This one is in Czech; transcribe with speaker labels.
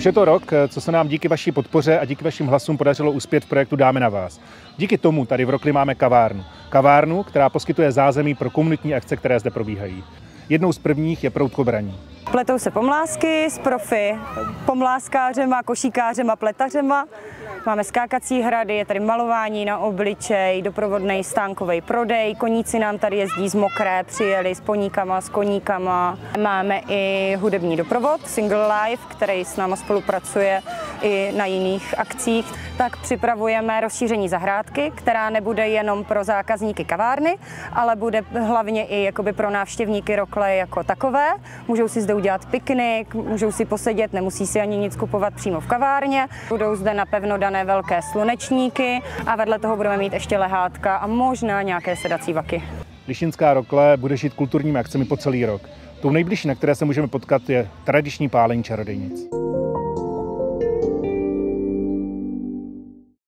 Speaker 1: Už je to rok, co se nám díky vaší podpoře a díky vašim hlasům podařilo uspět v projektu Dáme na vás. Díky tomu tady v Rokli máme kavárnu. Kavárnu, která poskytuje zázemí pro komunitní akce, které zde probíhají. Jednou z prvních je proutkobraní.
Speaker 2: Pletou se pomlásky s profi, pomláskářema, košíkářema, pletařema. Máme skákací hrady, je tady malování na obličej, doprovodný stánkový prodej, koníci nám tady jezdí z mokré, přijeli s poníkama, s koníkama. Máme i hudební doprovod, Single Life, který s náma spolupracuje i na jiných akcích. Tak připravujeme rozšíření zahrádky, která nebude jenom pro zákazníky kavárny, ale bude hlavně i jakoby pro návštěvníky Rokle jako takové. Můžou si zde udělat piknik, můžou si posedět, nemusí si ani nic kupovat přímo v kavárně. Budou zde napevno dané velké slunečníky a vedle toho budeme mít ještě lehátka a možná nějaké sedací vaky.
Speaker 1: Lišinská Rokle bude žít kulturními akcemi po celý rok. Tou nejbližší, na které se můžeme potkat, je tradiční pálení čarodějnic.